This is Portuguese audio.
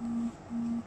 Uhum.